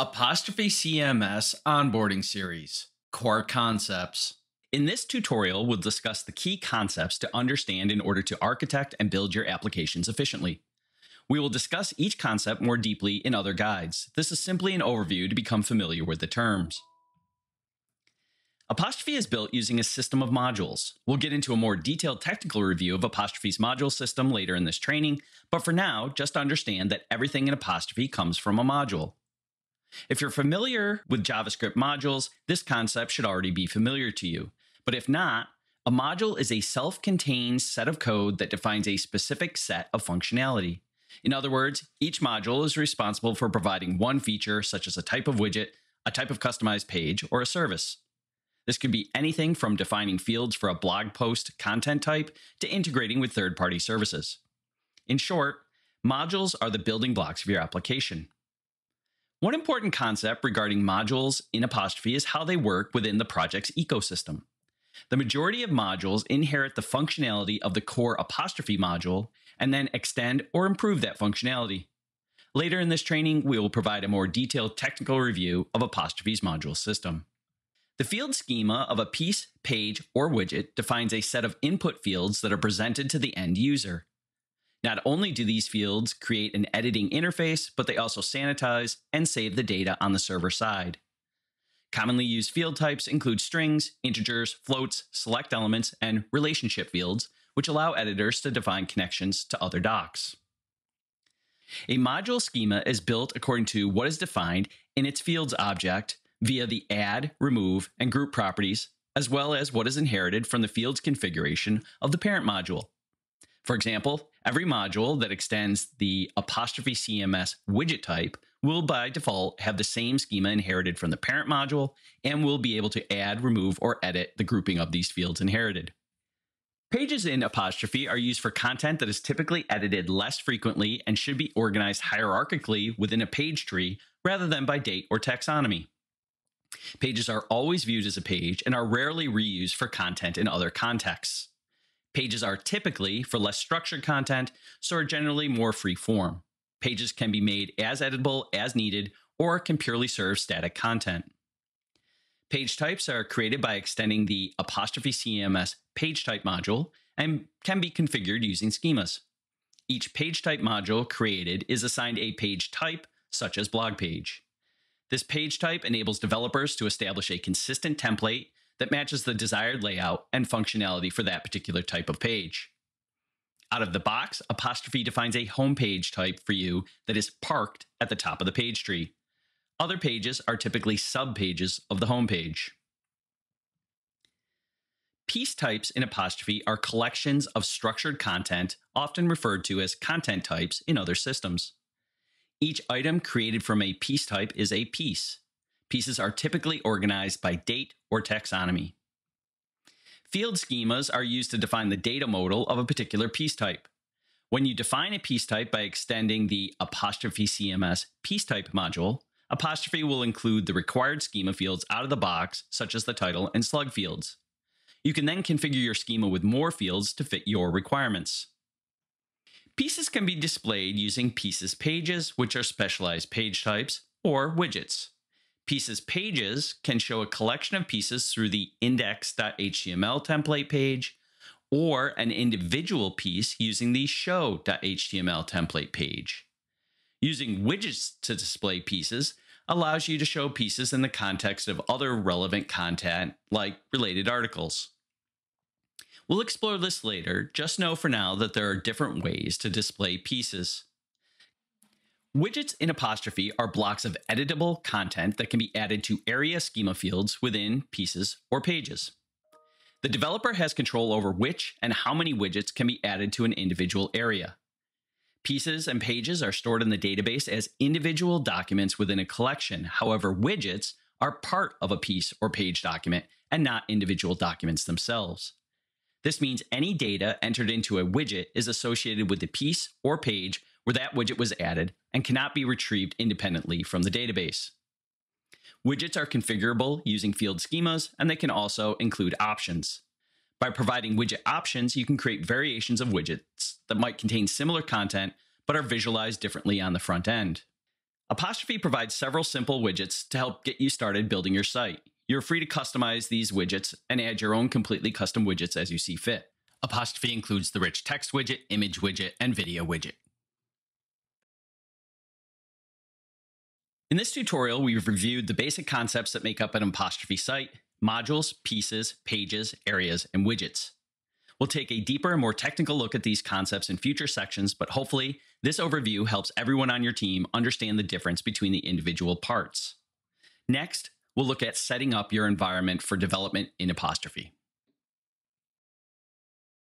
Apostrophe CMS Onboarding Series Core Concepts. In this tutorial, we'll discuss the key concepts to understand in order to architect and build your applications efficiently. We will discuss each concept more deeply in other guides. This is simply an overview to become familiar with the terms. Apostrophe is built using a system of modules. We'll get into a more detailed technical review of Apostrophe's module system later in this training, but for now, just understand that everything in Apostrophe comes from a module. If you're familiar with JavaScript modules, this concept should already be familiar to you. But if not, a module is a self contained set of code that defines a specific set of functionality. In other words, each module is responsible for providing one feature, such as a type of widget, a type of customized page, or a service. This could be anything from defining fields for a blog post content type to integrating with third party services. In short, modules are the building blocks of your application. One important concept regarding modules in Apostrophe is how they work within the project's ecosystem. The majority of modules inherit the functionality of the core Apostrophe module and then extend or improve that functionality. Later in this training, we will provide a more detailed technical review of Apostrophe's module system. The field schema of a piece, page, or widget defines a set of input fields that are presented to the end user. Not only do these fields create an editing interface, but they also sanitize and save the data on the server side. Commonly used field types include strings, integers, floats, select elements, and relationship fields, which allow editors to define connections to other docs. A module schema is built according to what is defined in its fields object via the add, remove, and group properties, as well as what is inherited from the fields configuration of the parent module. For example, every module that extends the apostrophe CMS widget type will by default have the same schema inherited from the parent module and will be able to add, remove, or edit the grouping of these fields inherited. Pages in apostrophe are used for content that is typically edited less frequently and should be organized hierarchically within a page tree rather than by date or taxonomy. Pages are always viewed as a page and are rarely reused for content in other contexts. Pages are typically for less structured content, so are generally more free form. Pages can be made as editable as needed or can purely serve static content. Page types are created by extending the apostrophe CMS page type module and can be configured using schemas. Each page type module created is assigned a page type, such as blog page. This page type enables developers to establish a consistent template that matches the desired layout and functionality for that particular type of page. Out of the box, Apostrophe defines a home page type for you that is parked at the top of the page tree. Other pages are typically subpages of the home page. Piece types in Apostrophe are collections of structured content, often referred to as content types in other systems. Each item created from a piece type is a piece. Pieces are typically organized by date or taxonomy. Field schemas are used to define the data modal of a particular piece type. When you define a piece type by extending the apostrophe CMS piece type module, apostrophe will include the required schema fields out of the box, such as the title and slug fields. You can then configure your schema with more fields to fit your requirements. Pieces can be displayed using pieces pages, which are specialized page types, or widgets. Pieces pages can show a collection of pieces through the index.html template page or an individual piece using the show.html template page. Using widgets to display pieces allows you to show pieces in the context of other relevant content like related articles. We'll explore this later, just know for now that there are different ways to display pieces. Widgets in apostrophe are blocks of editable content that can be added to area schema fields within pieces or pages. The developer has control over which and how many widgets can be added to an individual area. Pieces and pages are stored in the database as individual documents within a collection. However, widgets are part of a piece or page document and not individual documents themselves. This means any data entered into a widget is associated with the piece or page where that widget was added and cannot be retrieved independently from the database. Widgets are configurable using field schemas, and they can also include options. By providing widget options, you can create variations of widgets that might contain similar content but are visualized differently on the front end. Apostrophe provides several simple widgets to help get you started building your site. You're free to customize these widgets and add your own completely custom widgets as you see fit. Apostrophe includes the rich text widget, image widget, and video widget. In this tutorial, we've reviewed the basic concepts that make up an apostrophe site, modules, pieces, pages, areas, and widgets. We'll take a deeper and more technical look at these concepts in future sections, but hopefully, this overview helps everyone on your team understand the difference between the individual parts. Next, we'll look at setting up your environment for development in Apostrophe.